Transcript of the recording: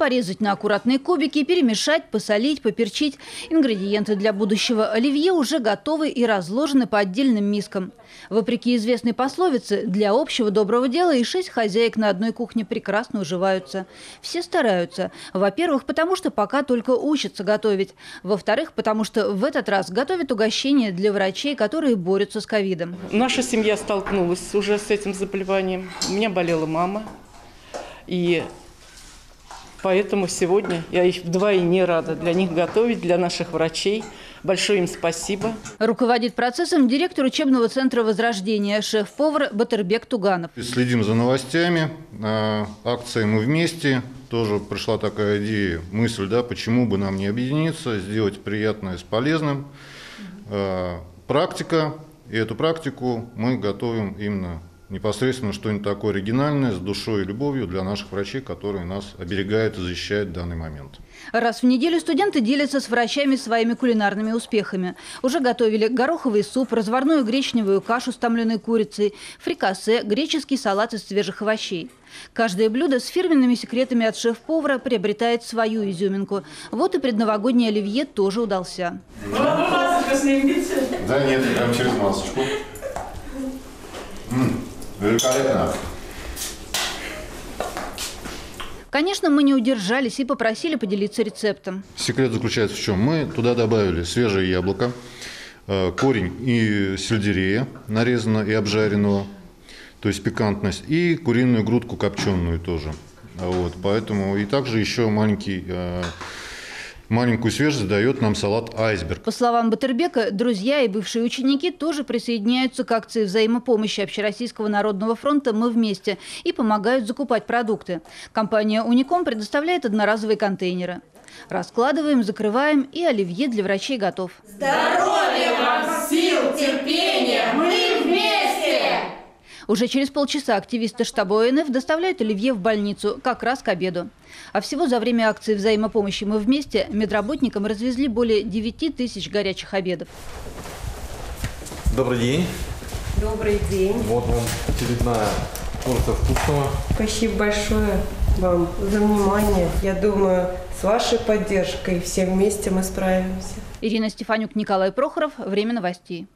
Порезать на аккуратные кубики, перемешать, посолить, поперчить. Ингредиенты для будущего оливье уже готовы и разложены по отдельным мискам. Вопреки известной пословице, для общего доброго дела и шесть хозяек на одной кухне прекрасно уживаются. Все стараются. Во-первых, потому что пока только учатся готовить. Во-вторых, потому что в этот раз готовят угощения для врачей, которые борются с ковидом. Наша семья столкнулась уже с этим заболеванием. У меня болела мама. И Поэтому сегодня я их вдвойне рада для них готовить, для наших врачей. Большое им спасибо. Руководит процессом директор учебного центра «Возрождение» шеф-повар Батырбек Туганов. Следим за новостями, а, акцией «Мы вместе». Тоже пришла такая идея, мысль, да, почему бы нам не объединиться, сделать приятное с полезным. А, практика, и эту практику мы готовим именно непосредственно что-нибудь такое оригинальное, с душой и любовью для наших врачей, которые нас оберегают и защищают в данный момент. Раз в неделю студенты делятся с врачами своими кулинарными успехами. Уже готовили гороховый суп, разварную гречневую кашу с томленой курицей, фрикасе, греческий салат из свежих овощей. Каждое блюдо с фирменными секретами от шеф-повара приобретает свою изюминку. Вот и предновогодний оливье тоже удался. Да нет, прям через масочку. Великолепно. Конечно, мы не удержались и попросили поделиться рецептом. Секрет заключается в чем? Мы туда добавили свежее яблоко, э, корень и сельдерея нарезанного и обжаренного, то есть пикантность, и куриную грудку копченую тоже. Вот, поэтому и также еще маленький э, Маленькую свежесть дает нам салат «Айсберг». По словам Батербека, друзья и бывшие ученики тоже присоединяются к акции взаимопомощи Общероссийского народного фронта «Мы вместе» и помогают закупать продукты. Компания «Уником» предоставляет одноразовые контейнеры. Раскладываем, закрываем, и оливье для врачей готов. Здоровья вам, сил, терпения! Мы! Уже через полчаса активисты штаба ОНФ доставляют Оливье в больницу, как раз к обеду. А всего за время акции взаимопомощи «Мы вместе» медработникам развезли более 9 тысяч горячих обедов. Добрый день. Добрый день. Вот вам очередная порция вкусного. Спасибо большое вам за внимание. Я думаю, с вашей поддержкой все вместе мы справимся. Ирина Стефанюк, Николай Прохоров. Время новостей.